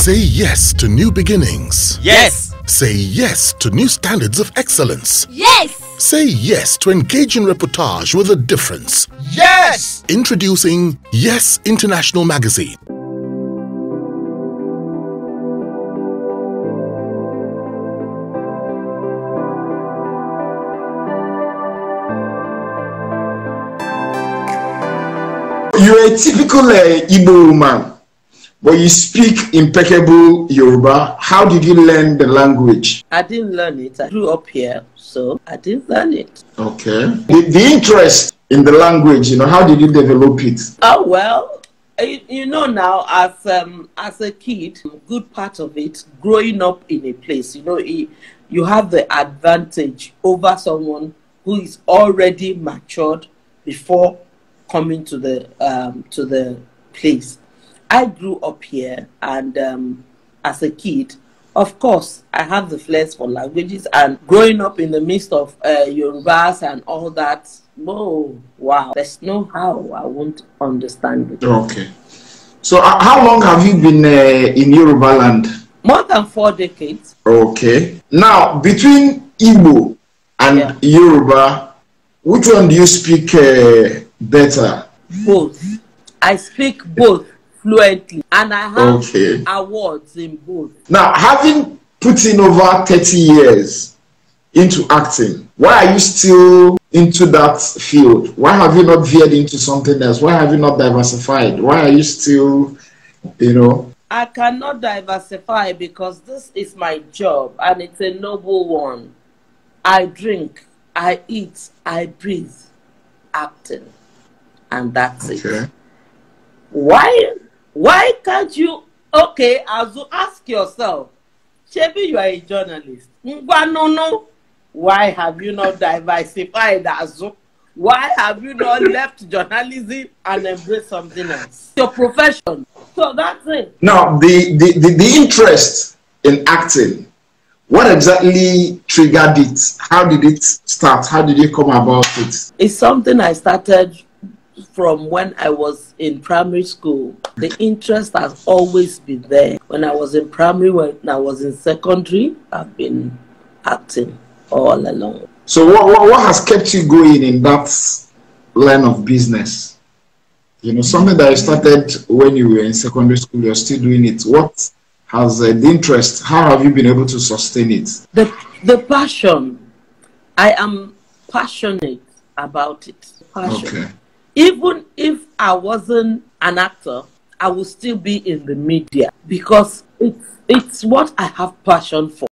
Say yes to new beginnings. Yes. Say yes to new standards of excellence. Yes! Say yes to engaging in reportage with a difference. Yes. Introducing Yes International Magazine. You're a typical uh, Igbo woman, but you speak impeccable Yoruba. How did you learn the language? I didn't learn it. I grew up here, so I didn't learn it. Okay. The, the interest in the language, you know, how did you develop it? Oh well, you, you know now as um as a kid, good part of it, growing up in a place, you know, it, you have the advantage over someone who is already matured before coming to the um to the place. I grew up here, and um, as a kid, of course, I have the flair for languages. And growing up in the midst of uh, Yorubas and all that, whoa, wow, there's no how I won't understand it. Okay. So, uh, how long have you been uh, in Yoruba land? More than four decades. Okay. Now, between Igbo and Yeah. Yoruba, which one do you speak uh, better? Both. I speak both fluently, and I have Okay. awards in both. Now, having put in over 30 years into acting, why are you still into that field? Why have you not veered into something else? Why have you not diversified? Why are you still, you know? I cannot diversify because this is my job and it's a noble one. I drink, I eat, I breathe, acting, and that's it. Why? Why can't you? Okay, as you ask yourself, maybe you are a journalist. No no. Why have you not diversified as you? Why have you not left journalism and embraced something else? Your profession. So that's it. Now, the, the, the, the interest in acting, what exactly triggered it? How did it start? How did you come about it? It's something I started from when I was in primary school. The interest has always been there. When I was in primary, when I was in secondary, I've been acting all along. So, what, what, what has kept you going in that line of business? You know, something that you started when you were in secondary school, you're still doing it. What has uh, the interest? How have you been able to sustain it? The, the passion, I am passionate about it. Passion. Okay. Even if I wasn't an actor, I would still be in the media because it's, it's what I have passion for.